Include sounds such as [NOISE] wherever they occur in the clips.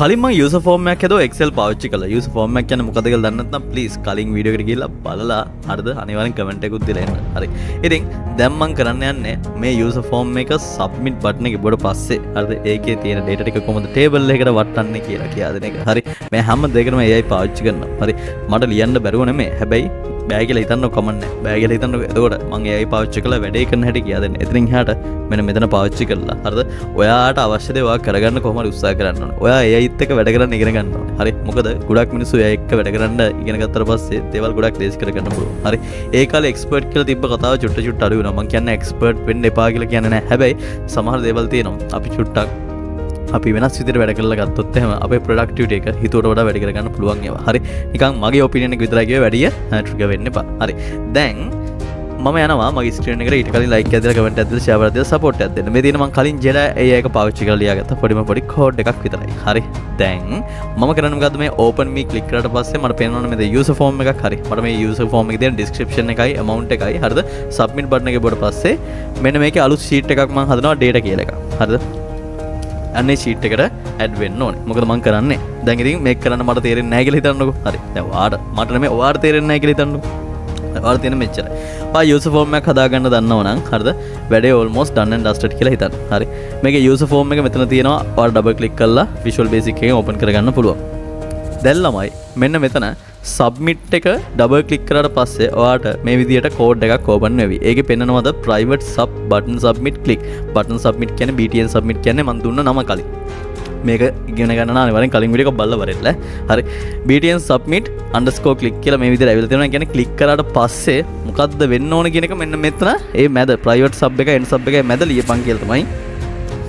කලින්ම යුස ෆෝර්මයක් ද එක්සල් පච්චි කල යුස ෆෝර්මක් යන මොකදක දන්නත්නම් පලිස් කලින් විඩියකට කියල බලලා හරද? අනිවරෙන් කමෙන්ටකුත් දිලන්න හරි. ඉතින් දැම්මන් කරන්න යන්නේ මේ යුස ෆෝර්ම් එක සබ්මිට බට්න එක බොඩ පස්සේ. අද ඒක තියෙන ඩේටික කොමද ටේබල් එකට වටන්න කියලා කියදන එක. හරි. මේ හැම දෙකරම ඒයි පාච්චි කරන්න හරි. මට ලියන්න බැරුවන මේ හැබැයි බෑගල හිතන්න කොමන්න බෑගල හිතන්න එතකොට මගේ ඒ පාච්චි කල වැඩේ කන හැට කියදන්න එතිරින් හට මෙන මෙතන පාච්චි කරලා හරද? ඔයාට අවශ්‍යදවා කරගන්න කොම උත්සා කරන්න ඔයා ඒයිත්තක වැඩ කරන්න ඉගෙන ගන්න හරි? මොකද ගොඩක් මිනිසු එක්ක වැඩ කරන්න ඉගෙනගත්තර පස්සේ දෙවල් ගොඩක් දේශ කරගන්න පුළුව හරි? ඒකල එක්ස්පර්ට් කල තිබ කතාව චුට්ට චුට් අඩු නම කියන්න එක්ස්පර්ට් වෙන්න එපා කියල කියන්න හැබැයි සමහර දේවල් තියෙනවා. අපි චුට්ටක් අපි වෙනස් විතර වැඩ කල ගත්තොත්ම අප ප්‍රඩක්ටට එක හිතුවට වට වැඩි කරගන්න පුළුවන්ගේ හරි. නිකන් මගේ ඔපිනියන විතරගේ වැඩිය. ට්‍රික වෙන්න පා හරි. දැන් ම යනවා ස්ක්‍රන ට කල ලයික ඇද කවට ඇද ශවරද සපොට් ඇද මේ දිනම කලින් ජෙල ඒක පෞච්චි කලියගත පොඩිම පොඩි කෝඩ් එකක් විතරයි. හරි. දැන් ම කරන ගද මේ ඕපන් මේ කලික්කට පස්සේ මට පෙන්වන මේ යුස ෆෝර්ම එක හරි. මට මේ යුස ෆෝර්ම එක ඩිස්ක්‍රපෂන එකයි මවන්් එකයි. හරද? සබ්මිට බට්න එක බොඩ පස්සේ මෙන මේක අලු සීට් එකක් මං හදනවා ඩේට කියල එක හරද? අන්නේ චීට් එකට ඇඩ්වෙන්න ඕන. මොකද මං කරන්නේ? දැඟරින් මේ කරන්න මට තේරෙන් නෑගල හිතන්නක. හරි. වාට මටන මේ වාර් තේරෙන් නෑගල තන්නු වාර්තියන මෙච්චර පා යුස ෆෝර්මයක් හදාගන්න දන්නවනම් හරද? වැඩ ඔල්මෝස් ඩන්න ඩස්ට කියලා හිතන් හරි. මේක යුස ෆෝර්ම එක මෙතන තියෙනවා. වා ඩබ කලික් කල්ලා විශල් බේසිකේ ඔපන් කරගන්න පුළුව දැල්ලමයි මෙන්න මෙතන සබ්මිට් එක ඩබ කලික් කරට පස්සේ ඔයාට මේ විදිට කෝඩ් එකක් කෝබන් වෙවි. ඒක පෙන්න්නවද private sub button submit click button submit කියන බටන් සබ්මිට කියන මන්දුන්න නම කලින්. මේක ඉගෙන ගන්න වරින් කලින් විඩික බල්ල වරෙල්ල හරි. බටන් සබ්මිට අන්ඩස්කෝ කලික් කියල මේ විදි ඇවිලතින ගැන කලික් කරට පස්සේ මොකක්ද වෙන්න ඕන කියෙනක මෙන්න මෙතන. ඒ මැද ප්‍රයිවට් සබ් එක එන් සබ් එක මැද ලිය පන් කියල්තමයි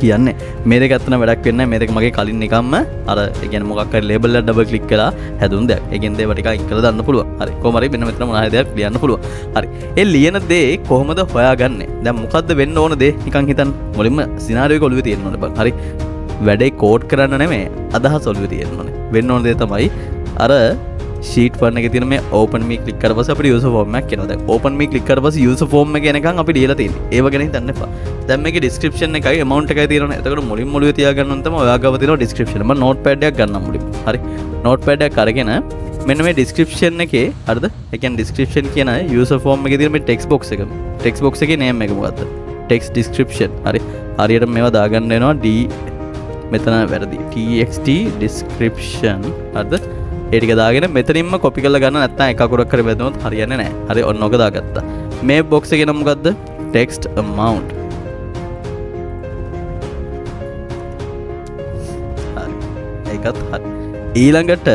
කියන්න. මේක ඇත්තන වැඩක් වෙන්න මේක මගේ කලින් එකම්ම අර එකන මොක් ලේබල්ල ඩබ කලික් කලා හැදුන්ද එකෙන්දේ වටික ඉක්කල දන්න පුළුව හරි. කොමරි මෙන්න මෙතන මනාදයක් ලියන්න පුළුව හරි. එ ලියන දේ කොහොමද හොයාගන්න? දැ මොකක්ද වෙන්න ඕන දේ? නිකං හිතන් මුලින්ම සිනාරය කොළුව තියෙන්න්නන බ. හරි. වැඩේ කෝඩ් කරන්න නෙමේ අදහ සොල්ුව තියෙන්න්නන වෙන්න ඕන දේ තමයි අර ශීට පන තින මේ ඕපන් මේ කලික් කරපස අප යුස ෆෝර්මක් කියනද ඕපන් මේ කලික් කරපස යුස ෆෝර්ම ගෙනක අපි ඩියලති ඒවගෙන දන්නවා දැම ඩිස්ක්‍රපෂන එකයි මවන්ට එක තිරන එතකට මුලින් මුල තියගන්නතම ඔයාගවතින ඩිස්ක්‍රපෂන නොට පඩයක් ගන්න මුලි හරි? නොට පඩයක් කරගෙන මෙන්න මේ ඩිස්ක්‍රපෂන් එක අර්ද එකන් ඩිස්ක්‍රපෂන් කියන යුස ෆෝර්ම එක තිරම ටෙක්ස් බොක් එක. ටෙක්ස් බොක් එක නෑම එක ගත්ත ටෙක්ස් ඩිස්ක්‍රපෂන් හරි? හරියට මේවා දාගන්නනවා ඩ මෙතන වැරදි. TXT ඩිස්ක්‍රපෂන් අද ඒටික දාගෙන මෙතනින්ම කොපි කල ගන්න නැත්තා එකකුරක් කර බැදනොත් හරියන්න නෑ හරි ඔන්නොක දාගත්තා. මේ බොක්ස එක නම්ගත්ද ටෙක්ස්ට මවන්් ඒකත් හරි. ඊළඟට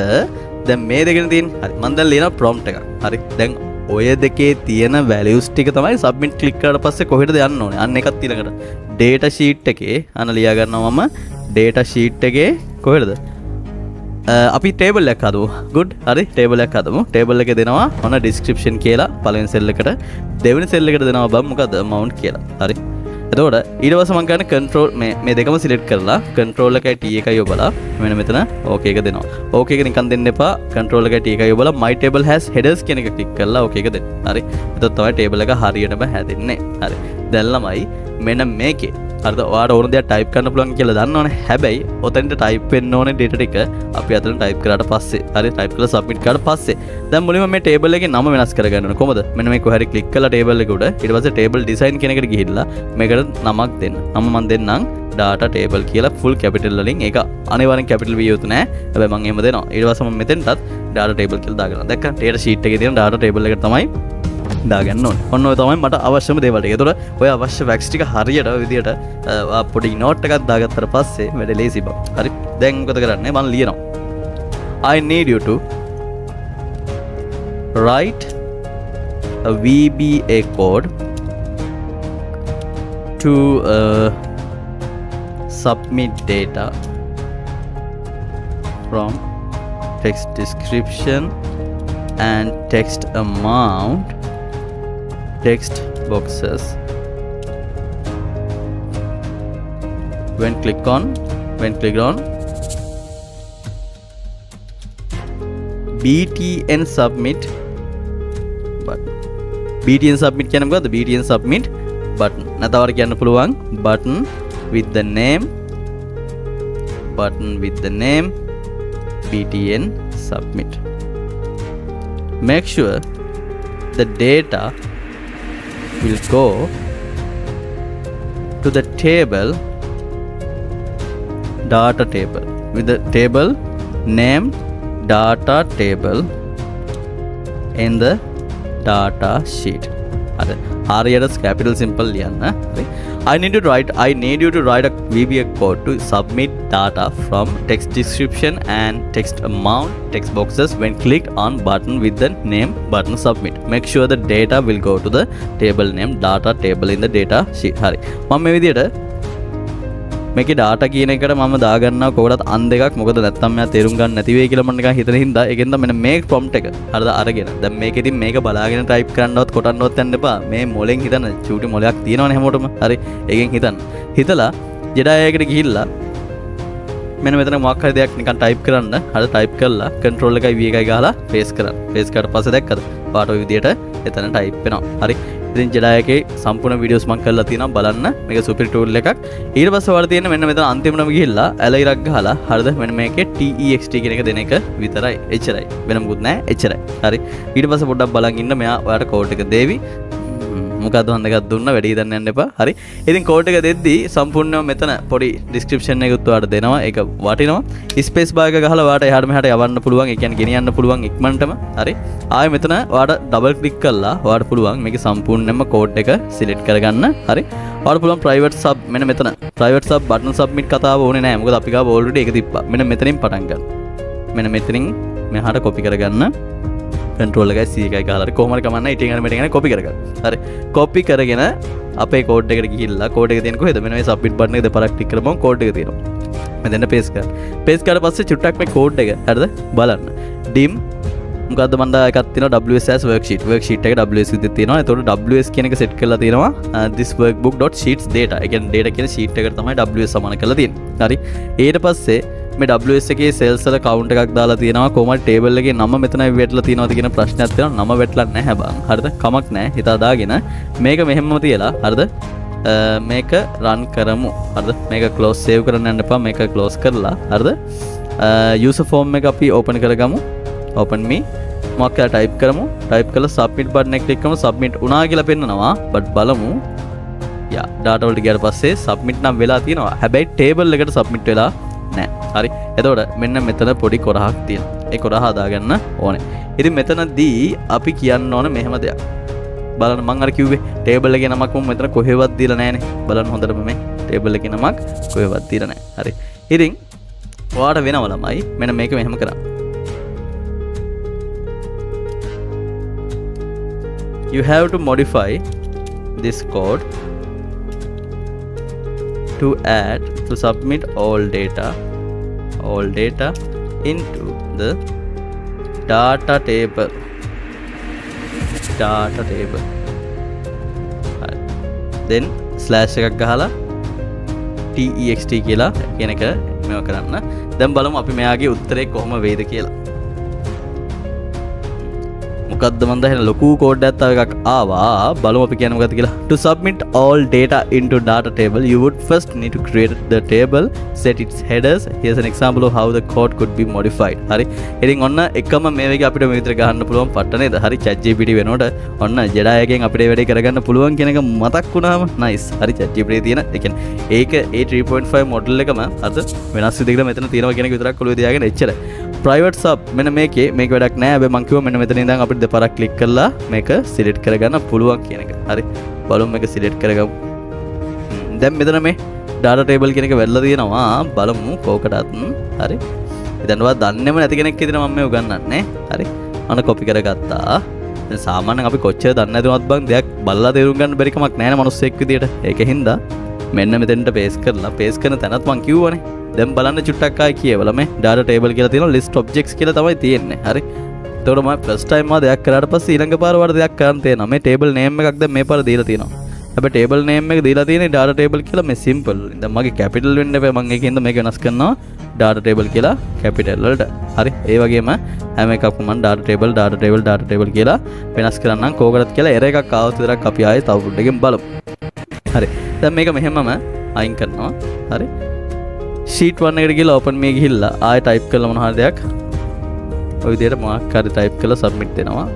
දැ මේ දෙගෙන තින් හරි. මන්දල් ලියන ප්‍රොම්ට් එක හරි. දැන් ඔය දෙකේ තියෙන වැලියස් ටික තමයි සබ්මිට කලික්කට පස්සේ කොහෙට යන්න ඕනේ? අන්න එකත් තිලකට ඩේට ශීට් එකේ. අන ලියාගන්නවම ඩේට ශීට් එකේ කොහෙටද? අපි ටේබල් එක්කද ගුඩ් හරි ටේබල එක් අදමු ටේබල් එක දෙනවා ඔන්න ඩිස්ක්‍රපෂන් කියලා පලෙන් සෙල්ලකට දෙවනි සෙල්ලකට දෙනවා බම්මකද මවන්් කියලා. හරි. එතෝට ඊඩවස මංගන්න කන්ට්‍රෝල් මේ දෙකම සිලෙට් කරලා කන්ට්‍රෝල්ල එකයි ටිය එක යොබලා මෙන මෙතන ඕකේක දෙනවා. ඕකේක නිකන් දෙන්න එපා. කන්ට්‍රෝල්ල එක ටියක යොබල මයි ටේබල් හැස් හෙඩස් කෙනෙ ටික් කරලා ඕකේක දෙ හරි. එතත් තවයි ටේබල එක හරියටම හැදෙන්නේ. හරි. දැල්ලමයි මෙන මේකේ අද වාට ඕන දෙයක් ටයිප් කන්න පුළුවන් කියලා දන්නවන. හැබැයි ඔතැන්ට ටයිප් වෙන්න ඕන ඩේට එක අපි අතන ටයිප් කරට පස්සේ. හරි ටයිප් කල සබ්මිට කට පස්සේ. දැ මුලිම මේ ටේබල එක නම වෙනස් කරගන්න කොමද මෙන මේ කොහරි කලික් කල ටේබල්ලකුට ඉටවස ටේබල් ඩිසයින් කෙනෙකට ගිහිල්ලා මේකට නමක් දෙන්න. නම මන් දෙන්නම් ඩාට ටේබල් කියලා ෆුල් කැපිටල්ලින් එක අනිවර කැපිටල් වියයුතු නෑ. ඇබ මං එම දෙනවා. ඉඩවසම මෙතෙන්ටත් ඩාට ටේබල් කිල් දාගන්න දැක් ටේට ශීට් එක තින ඩාට ටේබල් එක තමයි දාගන්න ඔන්න තමයි මට අවශ්‍යම දේවලට තුර ඔය අවශ්‍ය වැක්ස්ටික හරියට විදිට පොඩි නෝට් එකත් දාගත්තර පස්සේ වැඩ ලේසි බව. හරි? දැංගත කරන්න? මන් ලියනවා. I need you to write a VBA code to uh, submit data from text description and text amount text boxes when click on when click on btn submit button btn submit කියන මොකද්ද btn submit button නැතවර කියන්න පුළුවන් button with the name button with the name btn submit make sure the data will go to the table data table with the table name data table in the data sheet අද හරියට capital simple ලියන්න හරි I need to write I need you to write a VBA code to submit data from text description and text amount text boxes when clicked on button with the name button submit make sure the data will go to the table name data table in the data sheet හරි මම මේ විදිහට මේක ඩාට කියන එකට මම දාගන්න කොටත් අන් දෙකක් මොකද නැත්තම් මෙයා තේරුම් ගන්න නැති වෙයි කියලා මම නිකන් හිතන හින්දා. ඒකෙන්ද මෙන්න මේ ප්‍රොම්ප්ට් එක හරිද අරගෙන. දැන් මේක ඉතින් මේක බලාගෙන ටයිප් කරන්නවත් කොටන්නවත් යන්න එපා. මේ මොලෙන් හිතන්න චූටි මොලයක් තියෙනවනේ හැමෝටම. හරි ඒකෙන් හිතන්න. හිතලා ජෙඩායකට ගිහිල්ලා මෙන්න මෙතන මොකක් හරි දෙයක් නිකන් ටයිප් කරන්න. හරි ටයිප් කරලා කන්ට්‍රෝල් එකයි V එකයි ගහලා පේස් කරන්න. පේස් කරලා පස්සේ දැක්කද? පාට ඔය විදියට එතන ටයිප් වෙනවා. හරි ඉතින් ජෙඩායකේ සම්පූර්ණ වීඩියෝස් මම කරලා තියෙනවා බලන්න. මේක සුපිරි ටූල් එකක්. ඊට පස්සේ වල තියෙන මෙන්න මෙතන අන්තිමටම ගිහිල්ලා ඇල ඉරක් ගහලා. හරිද? මෙන්න මේකේ TEXT කියන එක දෙන එක විතරයි. එච්චරයි වෙන මොකුත් නැහැ. එච්චරයි හරි. ඊට පස්සේ පොඩ්ඩක් බලන් ඉන්න. මෙයා ඔයාලට කෝඩ් එක දෙවි. මොකද හන්දකත් දුන්න වැඩි දන්න යන්න එපා. හරි. ඉතින් කෝඩ් එක දෙද්දී සම්පූර්ණව මෙතන පොඩි ඩිස්ක්‍රිප්ෂන් එකකුත් ඔයාලට දෙනවා. ඒක වටිනවා. ස්පේස් බාර් එක ගහලා ඔයාලට එහාට මෙහාට යවන්න පුළුවන්. ඒ කියන්නේ ගෙනියන්න පුළුවන් ඉක්මනටම. හරි. ආයෙ මෙතන ඔයාලට ඩබල් ක්ලික් කරලා ඔයාලට පුළුවන් මේකේ සම්පූර්ණයෙන්ම කෝඩ් එක සිලෙක්ට් කරගන්න. හරි. ඔයාලට පුළුවන් ප්‍රයිවට් සබ් මෙන්න මෙතන. ප්‍රයිවට් සබ් බටන් සබ්මිට් කතාව ඕනේ නැහැ. මොකද අපි ගාව ඕල්රෙඩි ඒක තිබ්බා. මෙන්න මෙතනින් පටන් ගන්න. මෙන්න මෙතනින් මෙහාට කොපි කරගන්න. කන්ට්‍රෝල් එකයි C එකයි ගහලා කොහොමද කමන්න ඉතින් අර මෙතන කොපි කරගන්න. හරි. කොපි කරගෙන අපේ කෝඩ් එකට ගිහිල්ලා කෝඩ් එක තියෙන කොහෙද? මෙන්න මේ සබ්මිට් බටන් එක දෙපාරක් ක්ලික් කරපුවම කෝඩ් එක තියෙනවා. මෙතන පේස් කරන්න. පේස් කරලා පස්සේ චුට්ටක් මේ කෝඩ් එක හරිද? බලන්න. dim මොකද මන්ද එකක් තියෙනවා WSS worksheet worksheet එක WS විදිහට තියෙනවා. එතකොට WS කියන එක සෙට් කරලා තියෙනවා uh, this workbook.sheets data. ඒ කියන්නේ data කියන sheet එකට තමයි WS සමාන කරලා තියෙන්නේ. හරි. ඊට පස්සේ මේ WS එකේ sales වල count එකක් දාලා තියෙනවා කොහමද table එකේ නම මෙතනයි වැටලා තියෙනවද කියන ප්‍රශ්නයක් තියෙනවා. නම වැටලා නැහැ බං. හරිද? කමක් නැහැ. හිතා දාගෙන මේක මෙහෙමම තියලා හරිද? මේක රන් කරමු. හරිද? මේක close save කරන්න යන්න එපා. මේක close කරලා හරිද? user form එක අපි open කරගමු. open me මොකක් කියලා ටයිප් කරමු ටයිප් කරලා submit button එක ක්ලික් කරමු submit වුණා කියලා පෙන්නනවා but බලමු යා data වලට ගියාට පස්සේ submit නම් වෙලා තියෙනවා හැබැයි table එකට submit වෙලා නෑ. හරි. එතකොට මෙන්න මෙතන පොඩි කොරහක් තියෙනවා. ඒ කොරහ හදාගන්න ඕනේ. ඉතින් මෙතනදී අපි කියන්න ඕන මෙහෙම දෙයක්. බලන්න මං අර කිව්වේ ටේබල් එකේ නමක් මම මෙතන කොහෙවත් දීලා නැහනේ බලන්න හොඳටම මේ ටේබල් එකේ නමක් කොහෙවත් දීලා නැහැ හරි. ඉතින් ඔයාට වෙනව ළමයි මෙන්න මේක මෙහෙම කරන්න. You have to modify this code to add to submit all data all data into the data table. Data table. then slash එකක් ගහලා TEXT කියලා කියන එක මෙව කරන්න. දැන් බලමු අපි මෙයාගේ උත්තරේ කොහොම වේද කියලා. මොකක්ද මන්ද හෙන ලොකු කෝඩ් ඇත්තාව එකක් ආවා. බලමු අපි කියන මොකද කියලා. To submit all data into data table you would first need to create the table set its headers. Here's an example of how the code could be modified. හරි. ඉතින් ඔන්න එකම මේ වගේ අපිට මේ විතර ගහන්න පුළුවන් පට්ට නේද? හරි chat gpt වෙනකොට ඔන්න ජෙඩායගෙන් අපිට වැඩේ කරගන්න පුළුවන් කියන එක මතක් වුණාම nice. හරි chat gpt තියෙන ඒ කියන්නේ ඒක ඒ 3.5 මොඩල් එකම අද වෙනස් විදිහකට මෙතන තියෙනවා කියන එක විතරක් ඔළුවේ තියාගෙන එච්චරයි. ප්‍රයිවට් සබ් මෙන්න මේකේ මේක වැඩක් නෑ හැබැයි මං කිව්වා මෙන්න මෙතන ඉඳන් අපිට දෙපාරක් ක්ලික් කරලා මේක සිලෙක්ට් කරගන්න පුළුවන් කියන එක. හරි. බලමු මේක සිලෙක්ට් කරගමු. දැන් මෙතන මේ ඩාටා ටේබල් කියන එක වැල්ලා තියෙනවා. බලමු කෝකටත්. හරි. ඉතින් ඔයා දන්නේම නැති කෙනෙක් විදිහට මම මේ උගන්වන්නේ. හරි. අන කොපි කරගත්තා. දැන් සාමාන්‍යයෙන් අපි කොච්චර දන්නේ නැතුවත් බං දෙයක් බලලා තේරුම් ගන්න බැරි කමක් නැහැ නේ මිනිස්සෙක් විදිහට. ඒකෙන්ද මෙන්න මෙතෙන්ට පේස් කරලා පේස් කරන තැනත් මං කිව්වනේ. දැම් බලන්න චුට්ටක් අය කියවල මේ ඩාට ටේබල් කියලා තියෙන ලිස්ට් ඔබ්ජෙක්ට්ස් කියලා තමයි තියෙන්නේ. හරි? එතකොට මම ෆස්ට් ටයිම් මා දෙයක් කරාට පස්සේ ඊළඟ පාර වල දෙයක් කරන් තියෙනවා මේ ටේබල් නේම් එකක් දැන් මේ පාර දීලා තියෙනවා. හැබැයි ටේබල් නේම් එක දීලා තියෙන්නේ ඩාට ටේබල් කියලා මේ සිම්පල් දැන් මගේ කැපිටල් වෙන්න එපා මම ඒකෙන්ද මේක වෙනස් කරනවා. ඩාට ටේබල් කියලා කැපිටල් වලට. හරි? ඒ වගේම හැම එකක්ම මම data table data table data table කියලා වෙනස් කරන්නම්. කෝකටත් කියලා එර එකක් ආවොත් විතරක් අපි ආයේ තව පොඩ්ඩකින් බලමු. හරි? දැන් මේක මෙහෙමම අයින් කරනවා. හරි? ෂීට් වන්න එකට කියලා ඕපන් මේ ගිහිල්ලා ආය ටයිප් කළ මොනහර දෙයක්. ඔය විදියට මාක්කාරි ටයිප් කළ සබ්මිට් දෙනවා.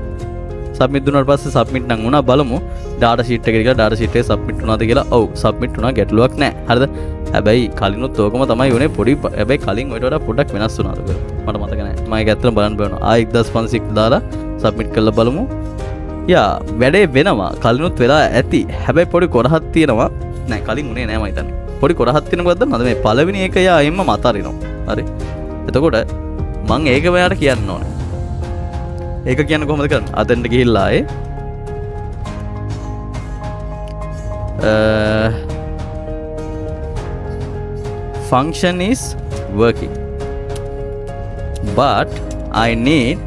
සබ්මිට් දුන්නාට පස්සේ සබ්මිට් නම් වුණා. බලමු. ඩාටා ෂීට් එක ගිහලා ඩාටා ෂීට් එක සබ්මිට් වුණාද කියලා. ඔව් සබ්මිට් වුණා. ගැටලුවක් නැහැ. හරිද? හැබැයි කලිනුත් ඕකම තමයි වුණේ පොඩි හැබැයි කලින් ඔයට වඩා පොඩ්ඩක් වෙනස් වුණාද කියලා. මට මතක නැහැ. මම ඒක ඇත්තටම බලන්න බෑනවා ආයි 1500 දාලා සබ්මිට් කරලා බලමු. යා වැඩේ වෙනවා. කලිනුත් වෙලා ඇති. හැබැයි පොඩි කොරහක් තියෙනවා. නෑ කලින් උනේ නෑ මම හිතන්නේ. පොඩි කොරහක් තියෙනවද මද මේ පළවෙනි එක යා එම්ම මතරිනවා. හරි. එතකොට මං ඒක ඔයාට කියන්න ඕනේ. ඒක කියන්න කොහොමද කරන්න? අතෙන්ට ගිහිල්ලා ආයේ. uh, function is working. But I need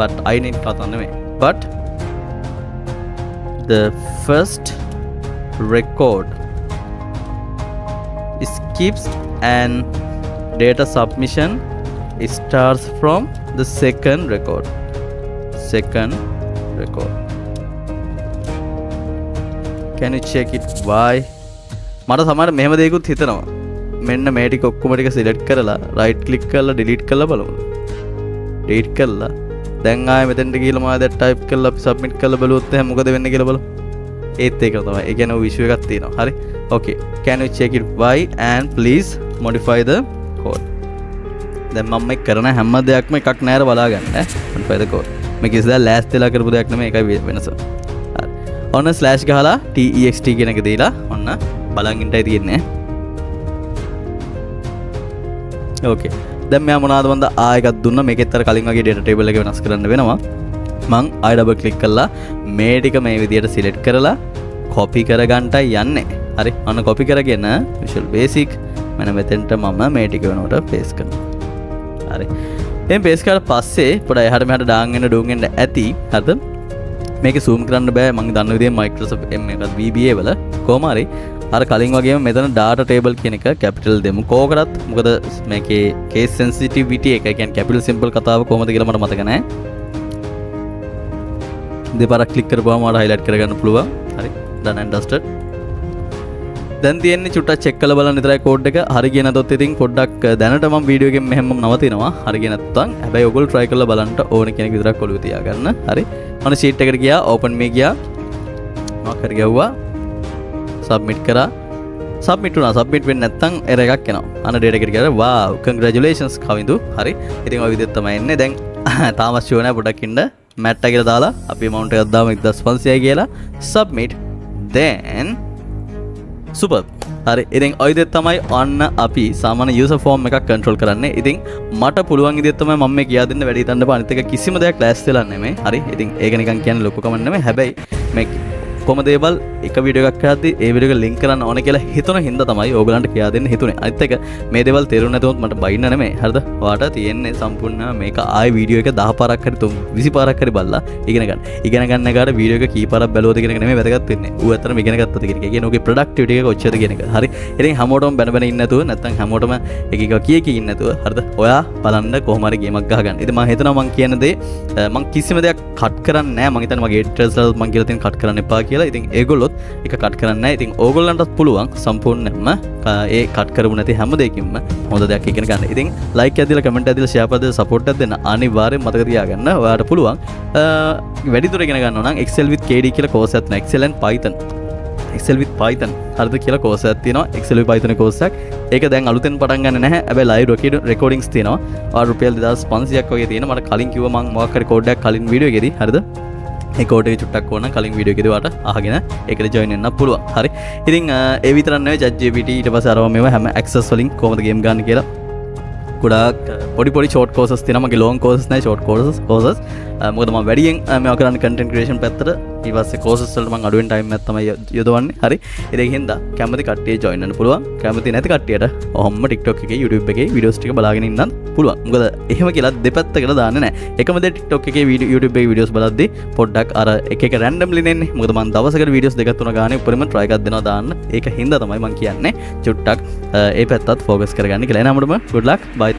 but I need කතන්න මේ but the first record skips and data submission starts from the second record. Second record. Can you check it? Why? මට සමහර මෙහෙම දෙයකුත් හිතනවා. මෙන්න මේ ටික ඔක්කොම ටික සිලෙක්ට් කරලා රයිට් ක්ලික් කරලා ඩිලීට් කරලා බලමු. ඩීට් කරලා දැන් ආයෙ මෙතෙන්ට ගිහලා මම දැන් ටයිප් කරලා අපි සබ්මිට් කරලා බලුවොත් එහෙනම් මොකද වෙන්නේ කියලා බලමු. ඒත් ඒක තමයි. ඒ කියන්නේ විෂුව එකක් තියෙනවා. හරි? Okay can you check it? Why? And please modify the code. දැන් මම මේ කරන හැම දෙයක්ම එකක් නෑර බලාගන්න modify the code. මේක ඉස්සෙල්ලා ලෑස්තිලා කරපු දෙයක් නෙමෙයි ඒකයි වෙනස. හරි. ඔන්න ස්ලෑෂ් ගහලා text කියන එක දීලා ඔන්න බලන් ඉන්නයි තියෙන්නේ ඕකේ දැන් මෙයා මොනවද මන්ද ආයෙකත් දුන්න? මේකෙත් අර කලින් වගේ data table එක වෙනස් කරන්න වෙනවා. මං ආයෙ ඩබල් ක්ලික් කරලා මේ ටික මේ විදියට සිලෙක්ට් කරලා කොපි කරගන්නටයි යන්නේ. හරි අන්න කොපි කරගෙන විෂුවල් බේසික් මෙන්න මෙතෙන්ට මම මේ ටික වෙනකොට පේස් කරනවා. හරි. එම් පේස් කරලා පස්සේ පොඩ එහාට මෙහාට දාගෙන ඩුන් වෙන්න ඇති. හරිද? මේක සූම් කරන්න බෑ. මං දන්න විදිහේ Microsoft M එකත් VBA වල. කොහොම හරි. අර කලින් වගේ මෙතන ඩාට ටේබල් කියන එක කැපිටල් දෙමු. කෝකටත්? මොකද මේකේ කේස් සෙන්සිටිවිටි එක කියන්නේ කැපිටල් සිම්පල් කතාව කොහොමද කියලා මට මතක නැහැ දෙපාරක් ක්ලික් කරපුවාම මට හයිලයිට් කරගන්න පුළුවන්. හරි. Done and dusted දැන් තියෙන්නේ චුට්ටක් චෙක් කරලා බලන්න විතරයි කෝඩ් එක. හරි ගියේ නැතොත් ඉතින් පොඩ්ඩක් දැනට මම වීඩියෝ එකෙන් මෙහෙම නවතිනවා. හරි ගියේ නැත්නම් හැබැයි ඔයගොල්ලෝ try කරලා බලන්න ඕන කෙනෙක් විතරක් ඔළුවේ තියාගන්න. හරි. මම ෂීට් එකට ගියා open මේ ගියා. මොකක් හරි ගැව්වා සබ්මිට් කරා. සබ්මිට් වුණා. සබ්මිට් වෙන්නේ නැත්නම් එර එකක් එනවා. අන්න ඩේටා එකට ගිහලා වාව් කන්ග්‍රැචුලේෂන්ස් කවිඳු. හරි. ඉතින් ඔය විදිහට තමයි එන්නේ. දැන් [LAUGHS] තාමත් ෂුවර් නැහැ පොඩක් ඉන්න. මැට්ටා කියලා දාලා අපි amount එකක් දාමු 1500යි කියලා. සබ්මිට් then සුපර් හරි ඉතින් ඔය විදිහට තමයි ඔන්න අපි සාමාන්‍ය යූසර් ෆෝම් එකක් කන්ට්‍රෝල් කරන්නේ. ඉතින් මට පුළුවන් විදිහට තමයි මම මේ කියා දෙන්න වැඩි හිතන්න බෑ. අනිත් එක කිසිම දෙයක් ලෑස්ති වෙලා නෙමෙයි හරි ඉතින් ඒක නිකන් කියන්නේ ලොකු කමක් නෙමෙයි හැබැයි මේ කොම දේවල් එක විඩියක් කරදදි ඒ විඩියක ලින්ක් කරන්න ඕන කියලා හිතන හිද තමයි ඕගලන්ට කියා දෙන්න හිතුනේ. අත්තක මේ දෙවල් තෙරු නැතුවත් මට බයින්න නෙමේ හරද? වාට තියෙන්නේ සම්පූර්ණ මේක ආය වීඩියෝ එක දහ පරක්කර තුම් විසි පරක්කරි බල්ලා ඉගෙනගන්න ඉගෙනගන්නකට වීඩියක කීපර බැලෝදගෙන මේ වැදගත් වෙන්නේ. අතර ඉගෙනගත්ත කිය නොගේ ප්‍රඩක්ටිය කොච්චද කියෙනක හරි. එරි හමෝටම බැනබෙන ඉන්නතුව නැතන් හැමෝටම එක කියක ඉන්නතුව හරද? ඔයා බලන්න කොහමර ගේමක් ගහගන්න. එති ම හිතන මං කියනදේ මං කිසිම දෙයක් කට් කරන්න මගේතන මගේ ට්‍රස්ල මංගලතින් කට් කරන්න එපා කියලා. ඉතින් ඒගොල්ලොත් එක කට් කරන්න ඉතින් ඕගොල්ලන්ටත් පුළුවන් සම්පූර්ණයම ඒ කට් කරපු නැති හැම දෙකින්ම හොඳ දෙයක් ඉගෙන ගන්න. ඉතින් ලයික් ඇදිල කමෙන්ට ඇදිල ශාපද සපොට් දෙන්න අනිවාරය මතකතියාගන්න ඔයාට පුළුවන්. වැඩිතුර ගෙන ගන්න එක්සල්විත් කේඩි කියල කෝසත්න එක්සලන් පයිතන් එක්සල්විත් පයිතන් හරද කියල කෝස තින එක්සල පයිතන කෝසක් ඒක දැන් අලුතෙන් පටන්ගන්න නැහැ. ඇබ ලයි රොකට රෙකෝඩිංස් තිනවා රුපියල් දස් පන්සියක් වගේ තියෙන මට කලින් කිව මං මක්කර කෝඩ්ඩක් කලින් විඩියෝ ගෙද හරද? ඒකෝට චුට්ටක් ඕන කලින් විඩියගෙදවට අහගෙන එකට ජොයිනන්න පුළුව හරි. ඉතින් ඒවිතරන්න ජජ්ජපිට ඊට පසරව මෙම හැම එක්සස් වලින් කොමදගේම් ගන්න කියලා. ගොඩක් පොඩි පොඩි ෝට කෝස් තිනමගේ ලෝන් කෝස්න ෝට් කෝස් කෝසස් මොදම වැඩියෙන් මේ කරන්න කටන් ක්‍රේෂන් පැත්තර ඒවස කෝසල්ම අඩුවෙන් ටයිම් ඇත්තම යොදවන්න. හරි. එරහින්ද කැමති කටේ ජොයින්න පුළුවන්. කැමති නැති කටියට ඔහම ටික්ටොක් එක YouTube එක විඩියෝස්ටික බලාගෙනන්න පුළුවන්. ගොද එහෙම කියලා දෙපත්තකට දාන්න එකම ටික්ටොක් එක විඩ YouTube විඩියෝස් බලද්දි පොඩ්ඩක් අර එක රැන්ඩම් ලිනෙන්නේ මොකද මන් දවසක විඩියෝස් දෙකතුන ගාන උපරම ට්‍රයිකක් දෙන දාන්න. ඒක හින්ද තමයි මං කියන්නේ. චුට්ටක් ඒ පැත්තත් ෆෝගස් කරගන්න කියලා. නමටම ගොඩලක් බයි